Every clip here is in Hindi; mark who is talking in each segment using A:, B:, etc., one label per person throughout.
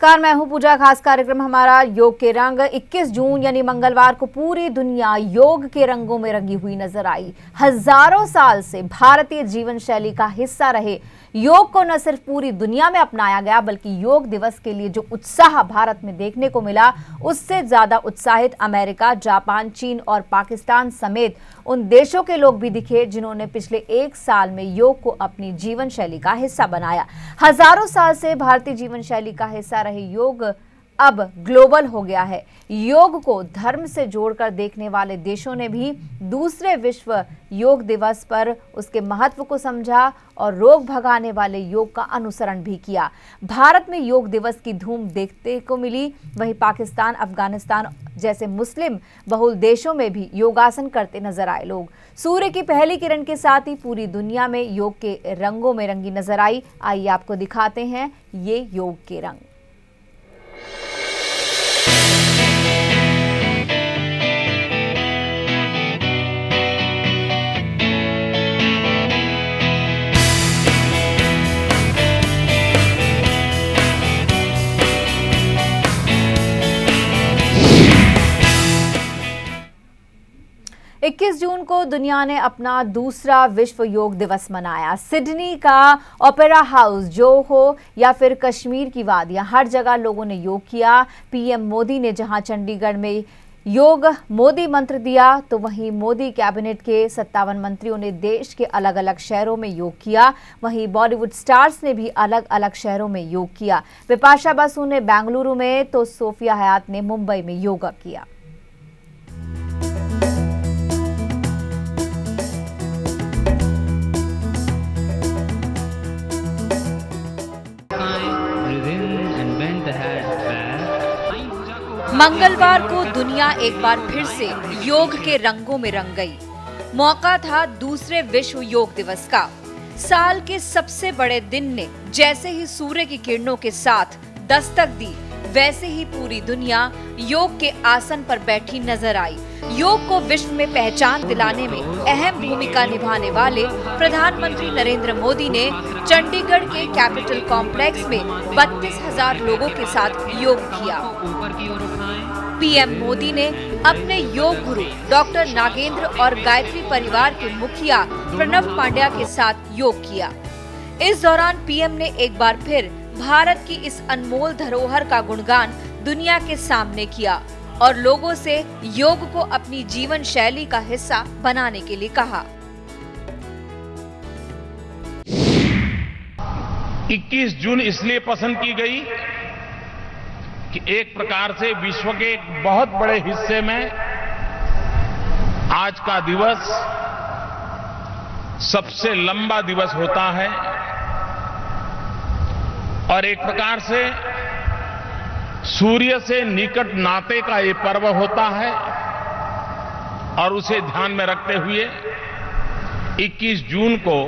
A: नमस्कार, मैं हूँ पूजा। खास कार्यक्रम हमारा योग के रंग। 21 जून, यानी मंगलवार को पूरी दुनिया योग के रंगों में रंगी हुई नज़र आई। हज़ारों साल से भारतीय जीवन शैली का हिस्सा रहे योग को न सिर्फ़ पूरी दुनिया में अपनाया गया, बल्कि योग दिवस के लिए जो उत्साह भारत में देखने को मिला, उससे ज़्यादा उत्साहित अमेरिका, जापान, चीन और पाकिस्तान समेत उन देशों के लोग भी दिखे जिन्होंने पिछले एक साल में योग को अपनी जीवन शैली का हिस्सा बनाया। हज़ारों साल से भारतीय जीवन शैली का हिस्सा रहे योग अब ग्लोबल हो गया है। योग को धर्म से जोड़कर देखने वाले देशों ने भी दूसरे विश्व योग दिवस पर उसके महत्व को समझा और रोग भगाने वाले योग का अनुसरण भी किया। भारत में योग दिवस की धूम देखते को मिली। वहीं पाकिस्तान, अफ़गानिस्तान जैसे मुस्लिम बहुल देशों में भी योगासन करते नज़र आए लोग। सूर्य की पहली किरण के साथ ही पूरी दुनिया में योग के रंगों में रंगी नज़र आई। आइए आपको दिखाते हैं ये योग के रंग। इक्कीस जून को दुनिया ने अपना दूसरा विश्व योग दिवस मनाया। सिडनी का ओपेरा हाउस, जो हो या फिर कश्मीर की वादियाँ, हर जगह लोगों ने योग किया। पीएम मोदी ने जहाँ चंडीगढ़ में योग मोदी मंत्र दिया तो वहीं मोदी कैबिनेट के सत्तावन मंत्रियों ने देश के अलग अलग शहरों में योग किया। वहीं बॉलीवुड स्टार्स ने भी अलग अलग शहरों में योग किया। विपाशा बसु ने बेंगलुरु में तो सोफिया हयात ने मुंबई में योगा किया। मंगलवार को दुनिया एक बार फिर से योग के रंगों में रंग गई। मौका था दूसरे विश्व योग दिवस का। साल के सबसे बड़े दिन ने जैसे ही सूर्य की किरणों के साथ दस्तक दी वैसे ही पूरी दुनिया योग के आसन पर बैठी नज़र आई। योग को विश्व में पहचान दिलाने में अहम भूमिका निभाने वाले प्रधानमंत्री नरेंद्र मोदी ने चंडीगढ़ के कैपिटल कॉम्प्लेक्स में बत्तीस हज़ार लोगों के साथ योग किया। पीएम मोदी ने अपने योग गुरु डॉक्टर नागेंद्र और गायत्री परिवार के मुखिया प्रणव पांड्या के साथ योग किया। इस दौरान पीएम ने एक बार फिर भारत की इस अनमोल धरोहर का गुणगान दुनिया के सामने किया और लोगों से योग को अपनी जीवन शैली का हिस्सा बनाने के लिए कहा।
B: 21 जून इसलिए पसंद की गई कि एक प्रकार से विश्व के एक बहुत बड़े हिस्से में आज का दिवस सबसे लंबा दिवस होता है। और एक प्रकार से सूर्य से निकट नाते का ये पर्व होता है और उसे ध्यान में रखते हुए 21 जून को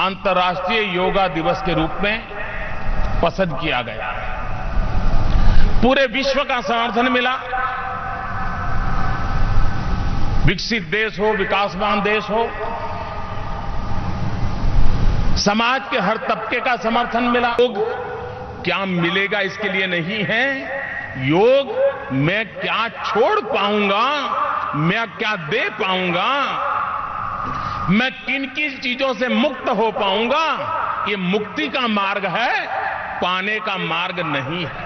B: अंतर्राष्ट्रीय योगा दिवस के रूप में पसंद किया गया। पूरे विश्व का समर्थन मिला। विकसित देश हो, विकासवान देश हो समाज के हर तबके का समर्थन मिला। योग क्या मिलेगा इसके लिए नहीं है? योग, मैं क्या छोड़ पाऊँगा? मैं क्या दे पाऊँगा? मैं किन किन चीज़ों से मुक्त हो पाऊँगा? ये मुक्ति का मार्ग है, पाने का मार्ग नहीं है।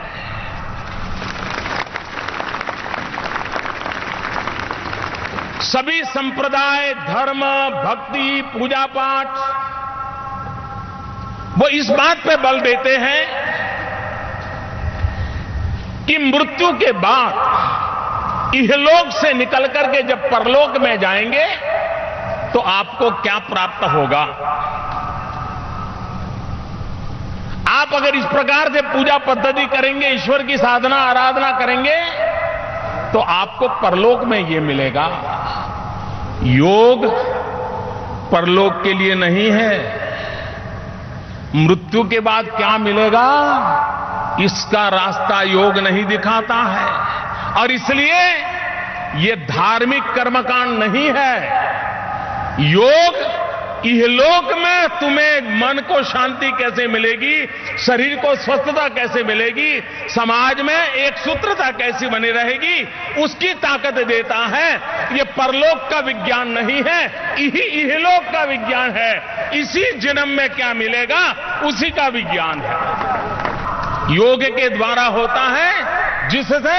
B: सभी संप्रदाय, धर्म, भक्ति, पूजा पाठ वो इस बात पे बल देते हैं कि मृत्यु के बाद इहलोक से निकल करके जब परलोक में जाएँगे तो आपको क्या प्राप्त होगा? आप अगर इस प्रकार से पूजा पद्धति करेंगे, ईश्वर की साधना, आराधना करेंगे तो आपको परलोक में ये मिलेगा। योग परलोक के लिए नहीं है। मृत्यु के बाद क्या मिलेगा? इसका रास्ता योग नहीं दिखाता है। और इसलिए यह धार्मिक कर्मकांड नहीं है। योग इहलोक में तुम्हें मन को शांति कैसे मिलेगी, शरीर को स्वस्थता कैसे मिलेगी, समाज में एक सूत्रता कैसी बनी रहेगी, उसकी ताकत देता है। ये परलोक का विज्ञान नहीं है यही इहलोक का विज्ञान है। इसी जन्म में क्या मिलेगा, उसी का विज्ञान है। योग के द्वारा होता है, जिससे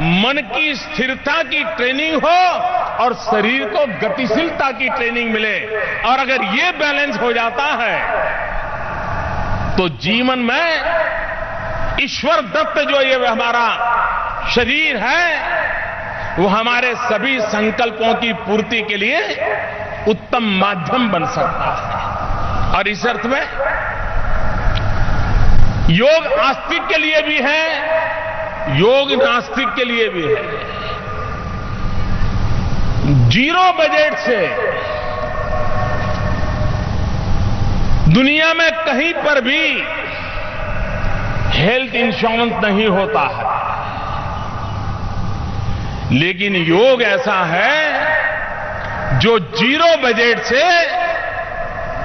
B: मन की स्थिरता की ट्रेनिंग हो और शरीर को गतिशीलता की ट्रेनिंग मिले। और अगर ये बैलेंस हो जाता है तो जीवन में ईश्वर दत्त जो ये हमारा शरीर है, वो हमारे सभी संकल्पों की पूर्ति के लिए उत्तम माध्यम बन सकता है। और इस अर्थ में, योग आस्तिक के लिए भी है, योग नास्तिक के लिए भी है। ज़ीरो बजट से दुनिया में कहीं पर भी हेल्थ इंश्योरेंस नहीं होता है। लेकिन योग ऐसा है जो ज़ीरो बजट से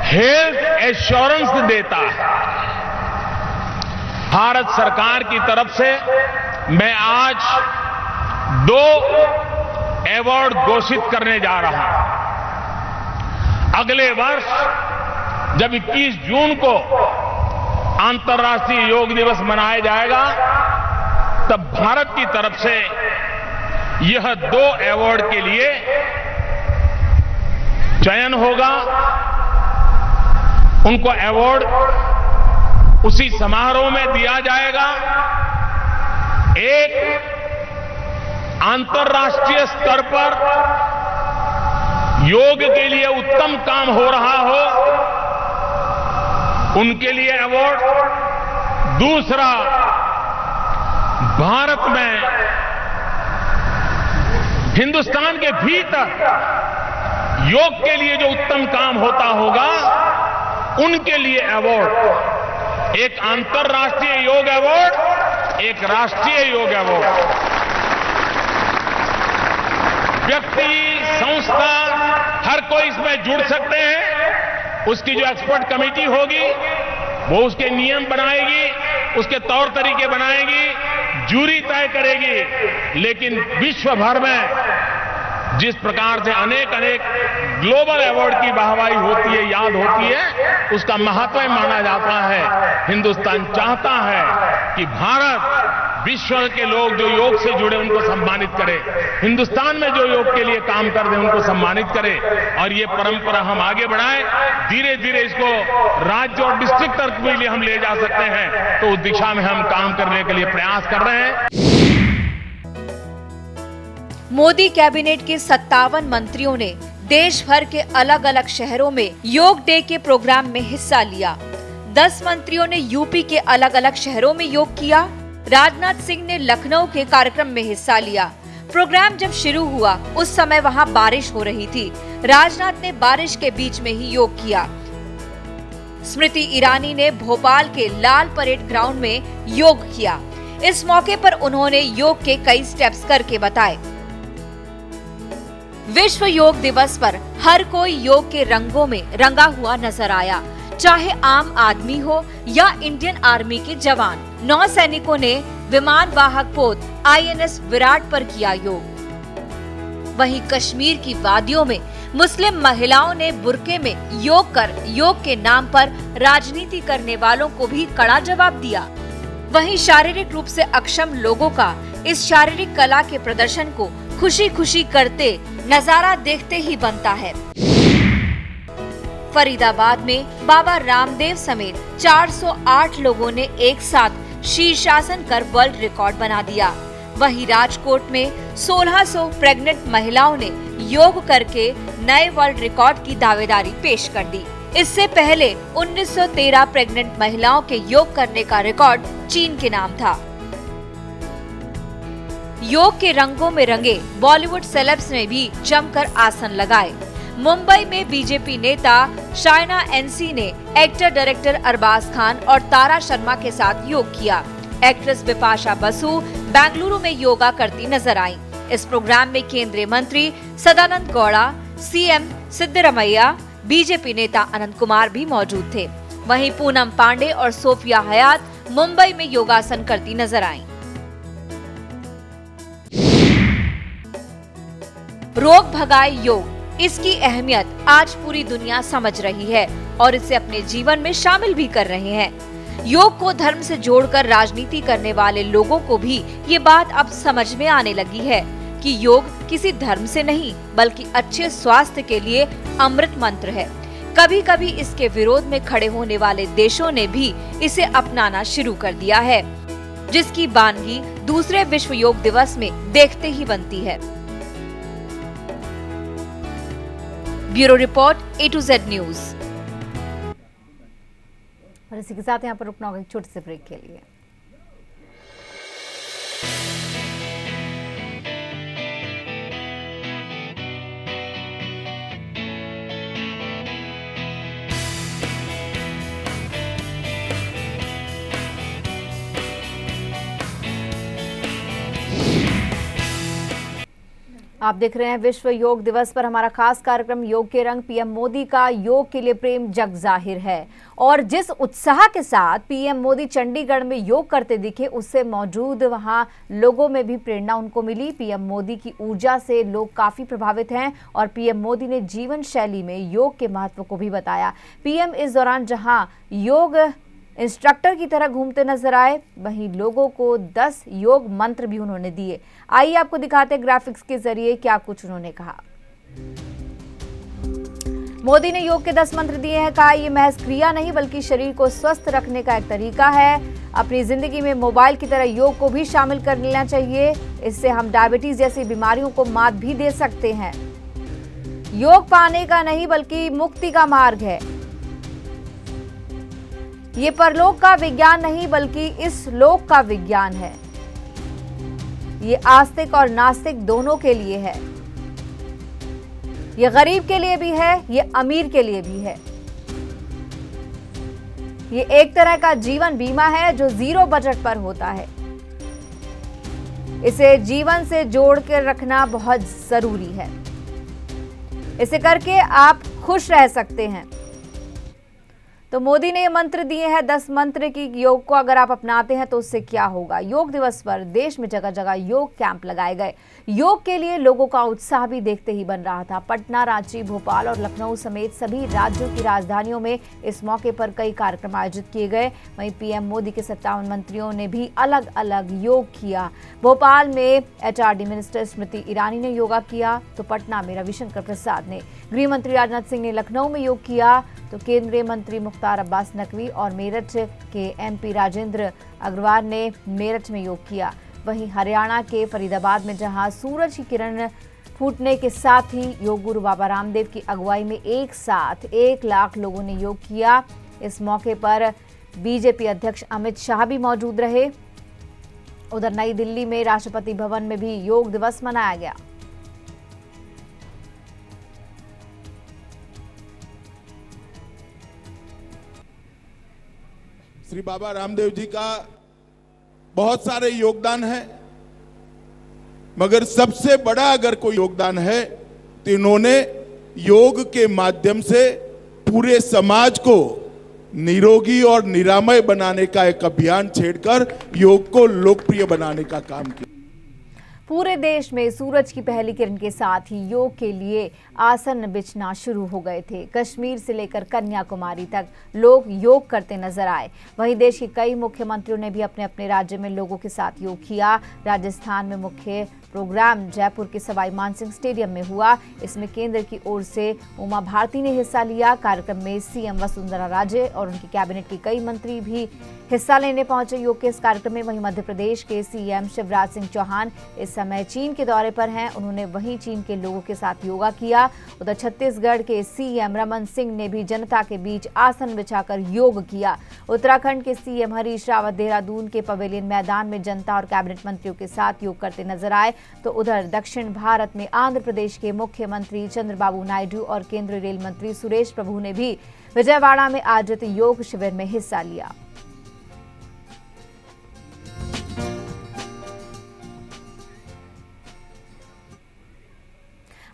B: हेल्थ एश्योरेंस देता है। भारत सरकार की तरफ़ से मैं आज दो अवार्ड घोषित करने जा रहा हूँ। अगले वर्ष, जब 21 जून को अंतर्राष्ट्रीय योग दिवस मनाया जाएगा, तब भारत की तरफ़ से यह दो अवार्ड के लिए चयन होगा। उनको अवार्ड उसी समारोह में दिया जाएगा। एक अंतर्राष्ट्रीय स्तर पर योग के लिए उत्तम काम हो रहा हो, उनके लिए अवार्ड दूसरा, भारत में हिंदुस्तान के भीतर योग के लिए जो उत्तम काम होता होगा, उनके लिए अवार्ड एक अंतर्राष्ट्रीय योग अवार्ड एक राष्ट्रीय योग अवार्ड व्यक्ति, संस्था, हर कोई इसमें जुड़ सकते हैं। उसकी जो एक्सपर्ट कमेटी होगी, वो उसके नियम बनाएगी, उसके तौर तरीके बनाएगी जूरी तय करेगी। लेकिन विश्व भर में जिस प्रकार से अनेक अनेक ग्लोबल अवार्ड की वाहवाही होती है, याद होती है, उसका महत्व माना जाता है। हिंदुस्तान चाहता है कि भारत विश्व के लोग जो योग से जुड़े, उनको सम्मानित करे। हिंदुस्तान में जो योग के लिए काम कर रहे उनको सम्मानित करे। और ये परंपरा हम आगे बढ़ाएँ। धीरे धीरे इसको राज्य और डिस्ट्रिक्ट तक भी हम ले जा सकते हैं। तो उस दिशा में हम काम करने के लिए प्रयास कर रहे हैं।
A: मोदी कैबिनेट के सत्तावन मंत्रियों ने देश भर के अलग अलग शहरों में योग डे के प्रोग्राम में हिस्सा लिया। दस मंत्रियों ने यूपी के अलग अलग शहरों में योग किया। राजनाथ सिंह ने लखनऊ के कार्यक्रम में हिस्सा लिया। प्रोग्राम जब शुरू हुआ, उस समय वहाँ बारिश हो रही थी। राजनाथ ने बारिश के बीच में ही योग किया। स्मृति ईरानी ने भोपाल के लाल परेड ग्राउंड में योग किया। इस मौके पर उन्होंने योग के कई स्टेप्स करके बताए। विश्व योग दिवस पर हर कोई योग के रंगों में रंगा हुआ नज़र आया। चाहे आम आदमी हो या इंडियन आर्मी के जवान। नौ सैनिकों ने विमान वाहक पोत आईएनएस विराट पर किया योग। वहीं कश्मीर की वादियों में मुस्लिम महिलाओं ने बुरके में योग कर, योग के नाम पर राजनीति करने वालों को भी कड़ा जवाब दिया। वहीं शारीरिक रूप से अक्षम लोगों का इस शारीरिक कला के प्रदर्शन को खुशी खुशी करते, नज़ारा देखते ही बनता है। फरीदाबाद में बाबा रामदेव समेत 408 लोगों ने एक साथ शीर्षासन कर वर्ल्ड रिकॉर्ड बना दिया। वहीं राजकोट में 1600 प्रेग्नेंट महिलाओं ने योग करके नए वर्ल्ड रिकॉर्ड की दावेदारी पेश कर दी। इससे पहले 1913 प्रेग्नेंट महिलाओं के योग करने का रिकॉर्ड चीन के नाम था। योग के रंगों में रंगे बॉलीवुड सेलेब्स ने भी जमकर आसन लगाए। मुंबई में बीजेपी नेता शायना एनसी ने एक्टर डायरेक्टर अरबाज खान और तारा शर्मा के साथ योग किया। एक्ट्रेस बिपाशा बसु बेंगलुरु में योगा करती नज़र आई। इस प्रोग्राम में केंद्रीय मंत्री सदानंद गौड़ा, सीएम सिद्धरमैया, बीजेपी नेता अनंत कुमार भी मौजूद थे। वहीं पूनम पांडे और सोफिया हयात मुंबई में योगासन करती नज़र आईं। रोग भगाए योग इसकी अहमियत आज पूरी दुनिया समझ रही है और इसे अपने जीवन में शामिल भी कर रहे हैं। योग को धर्म से जोड़कर राजनीति करने वाले लोगों को भी ये बात अब समझ में आने लगी है कि योग किसी धर्म से नहीं, बल्कि अच्छे स्वास्थ्य के लिए अमृत मंत्र है। कभी कभी इसके विरोध में खड़े होने वाले देशों ने भी इसे अपनाना शुरू कर दिया है, जिसकी बानगी दूसरे विश्व योग दिवस में देखते ही बनती है। Bureau report A to Z news. और इसी के साथ यहाँ पर रुकना होगा एक छोटे से ब्रेक के लिए। आप देख रहे हैं विश्व योग दिवस पर हमारा खास कार्यक्रम योग के रंग। पीएम मोदी का योग के लिए प्रेम जग ज़ाहिर है। और जिस उत्साह के साथ पीएम मोदी चंडीगढ़ में योग करते दिखे, उससे मौजूद वहाँ लोगों में भी प्रेरणा उनको मिली। पीएम मोदी की ऊर्जा से लोग काफ़ी प्रभावित हैं और पीएम मोदी ने जीवन शैली में योग के महत्व को भी बताया। पीएम इस दौरान जहाँ योग इंस्ट्रक्टर की तरह घूमते नज़र आए। वहीं लोगों को 10 योग मंत्र भी उन्होंने दिए। आइए आपको दिखाते ग्राफिक्स के ज़रिए क्या कुछ उन्होंने कहा। मोदी ने योग के 10 मंत्र दिए हैं। कहा यह महज क्रिया नहीं, बल्कि शरीर को स्वस्थ रखने का एक तरीका है। अपनी ज़िंदगी में मोबाइल की तरह योग को भी शामिल कर लेना चाहिए। इससे हम डायबिटीज़ जैसी बीमारियों को मात भी दे सकते हैं। योग पाने का नहीं, बल्कि मुक्ति का मार्ग है। ये परलोक का विज्ञान नहीं, बल्कि इस लोक का विज्ञान है। ये आस्तिक और नास्तिक दोनों के लिए है। ये गरीब के लिए भी है, ये अमीर के लिए भी है। ये एक तरह का जीवन बीमा है, जो ज़ीरो बजट पर होता है। इसे जीवन से जोड़ कर रखना बहुत ज़रूरी है। इसे करके आप खुश रह सकते हैं। तो मोदी ने ये मंत्र दिए हैं, दस मंत्र की योग को अगर आप अपनाते हैं तो उससे क्या होगा? योग दिवस पर देश में जगह जगह योग कैंप लगाए गए। योग के लिए लोगों का उत्साह भी देखते ही बन रहा था। पटना, रांची, भोपाल और लखनऊ समेत सभी राज्यों की राजधानियों में इस मौके पर कई कार्यक्रम आयोजित किए गए। वहीं पीएम मोदी के सत्तावन मंत्रियों ने भी अलग अलग योग किया। भोपाल में एचआरडी मिनिस्टर स्मृति ईरानी ने योगा किया तो पटना में रविशंकर प्रसाद ने। गृह मंत्री राजनाथ सिंह ने लखनऊ में योग किया। तो केंद्रीय मंत्री मुख्तार अब्बास नकवी और मेरठ के एमपी राजेंद्र अग्रवाल ने मेरठ में योग किया। वहीं हरियाणा के फरीदाबाद में जहाँ सूरज की किरण फूटने के साथ ही योग गुरु बाबा रामदेव की अगुवाई में एक साथ एक लाख लोगों ने योग किया, इस मौके पर बीजेपी अध्यक्ष अमित शाह भी मौजूद रहे। उधर नई दिल्ली में राष्ट्रपति भवन में भी योग दिवस मनाया गया।
C: श्री बाबा रामदेव जी का बहुत सारे योगदान है, मगर सबसे बड़ा अगर कोई योगदान है तो इन्होंने योग के माध्यम से पूरे समाज को निरोगी और निरामय बनाने का एक अभियान छेड़कर योग को लोकप्रिय बनाने का काम किया।
A: पूरे देश में सूरज की पहली किरण के साथ ही योग के लिए आसन बिछना शुरू हो गए थे। कश्मीर से लेकर कन्याकुमारी तक लोग योग करते नज़र आए। वहीं देश के कई मुख्यमंत्रियों ने भी अपने अपने राज्य में लोगों के साथ योग किया। राजस्थान में मुख्य प्रोग्राम जयपुर के सवाई मानसिंह स्टेडियम में हुआ। इसमें केंद्र की ओर से उमा भारती ने हिस्सा लिया। कार्यक्रम में सीएम वसुंधरा राजे और उनकी कैबिनेट के कई मंत्री भी हिस्सा लेने पहुँचे। योग के इस कार्यक्रम में वहीं मध्य प्रदेश के सीएम शिवराज सिंह चौहान इस समय चीन के दौरे पर हैं। उन्होंने वहीं चीन के लोगों के साथ योगा किया। उधर छत्तीसगढ़ के सीएम रमन सिंह ने भी जनता के बीच आसन बिछाकर योग किया। उत्तराखंड के सीएम हरीश रावत देहरादून के पवेलियन मैदान में जनता और कैबिनेट मंत्रियों के साथ योग करते नज़र आए। तो उधर दक्षिण भारत में आंध्र प्रदेश के मुख्यमंत्री चंद्रबाबू नायडू और केंद्रीय रेल मंत्री सुरेश प्रभु ने भी विजयवाड़ा में आयोजित योग शिविर में हिस्सा लिया।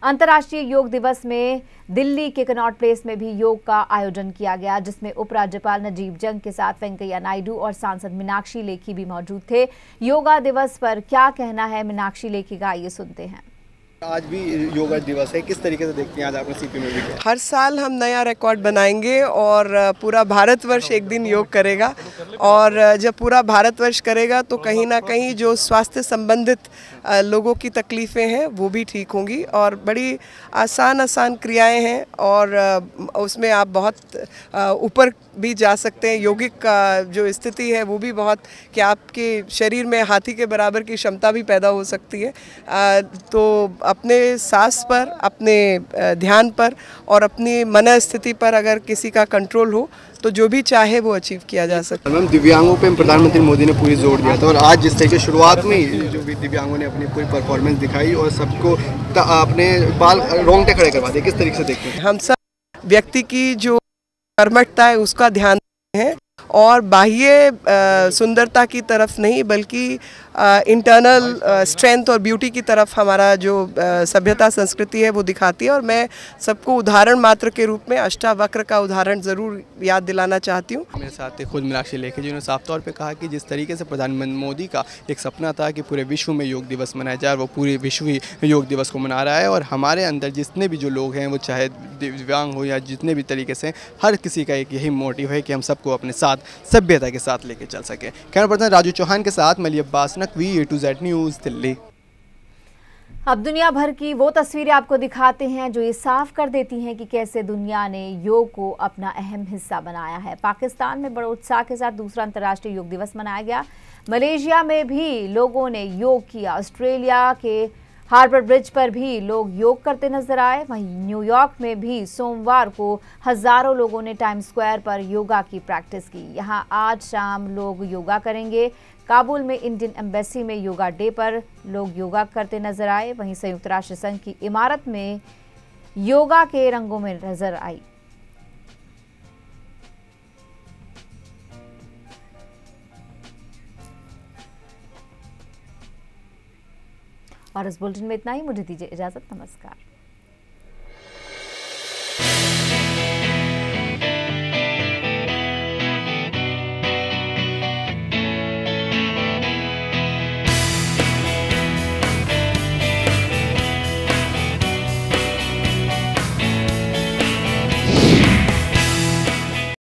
A: अंतर्राष्ट्रीय योग दिवस में दिल्ली के कनॉट प्लेस में भी योग का आयोजन किया गया, जिसमें उपराज्यपाल नजीब जंग के साथ वेंकैया नायडू और सांसद मीनाक्षी लेखी भी मौजूद थे। योगा दिवस पर क्या कहना है? मीनाक्षी लेखी का ये सुनते हैं।
D: आज भी योगा दिवस है, किस तरीके से देखते हैं आज आपने सीपी में भी
E: हर साल हम नया रिकॉर्ड बनाएँगे और पूरा भारतवर्ष एक दिन योग करेगा और जब पूरा भारतवर्ष करेगा तो कहीं ना कहीं जो स्वास्थ्य संबंधित लोगों की तकलीफ़ें हैं, वो भी ठीक होंगी और बड़ी आसान आसान क्रियाएँ हैं और उसमें आप बहुत ऊपर भी जा सकते हैं। योगिक का जो स्थिति है वो भी बहुत कि आपके शरीर में हाथी के बराबर की क्षमता भी पैदा हो सकती है। तो अपने सांस पर अपने ध्यान पर और अपनी मन स्थिति पर अगर किसी का कंट्रोल हो तो जो भी चाहे वो अचीव किया जा सकता
D: है। मैम दिव्यांगों पे प्रधानमंत्री मोदी ने पूरी ज़ोर दिया था और आज जिस तरीके शुरुआत में ही जो भी दिव्यांगों ने अपनी पूरी परफॉर्मेंस दिखाई और सबको अपने बाल रोंगटे खड़े करवा दिए किस तरीके से देखते हैं?
E: हम सब व्यक्ति की जो कर्मठता है उसका ध्यान है। और बाह्य सुंदरता की तरफ़ नहीं, बल्कि इंटरनल स्ट्रेंथ और ब्यूटी की तरफ़ हमारा जो सभ्यता, संस्कृति है, वो दिखाती है। और मैं सबको उदाहरण मात्र के रूप में अष्टावक्र का उदाहरण ज़रूर याद दिलाना चाहती हूँ।
D: मेरे साथ खुद मीनाक्षी लेखे जिन्होंने साफ़ तौर पर कहा कि जिस तरीके से प्रधानमंत्री मोदी का एक सपना था कि पूरे विश्व में योग दिवस मनाया जाए, वो पूरे विश्व ही योग दिवस को मना रहा है। और हमारे अंदर जितने भी जो लोग हैं, वो चाहे दिव्यांग हो या जितने भी तरीके से, हर किसी का एक यही मोटिव है कि हम सबको अपने साथ सभ्यता के साथ लेके चल सके। कैमरा पर्सन राजू चौहान के साथ, मलिया Abbas Naqvi A to Z news Delhi.
A: अब दुनिया भर की वो तस्वीरें आपको दिखाते हैं जो ये साफ़ कर देती हैं कि कैसे दुनिया ने योग को अपना अहम हिस्सा बनाया है। पाकिस्तान में बड़े उत्साह के साथ दूसरा अंतर्राष्ट्रीय योग दिवस मनाया गया। मलेशिया में भी लोगों ने योग किया। ऑस्ट्रेलिया के हार्बर ब्रिज पर भी लोग योग करते नज़र आए। वहीं न्यूयॉर्क में भी सोमवार को हज़ारों लोगों ने टाइम स्क्वायर पर योगा की प्रैक्टिस की। यहाँ आज शाम लोग योगा करेंगे। काबुल में इंडियन एम्बेसी में योगा डे पर लोग योगा करते नज़र आए। वहीं संयुक्त राष्ट्र संघ की इमारत में योगा के रंगों में नज़र आई। और इस बुलेटिन में इतना ही। मुझे दीजिए इजाज़त। नमस्कार।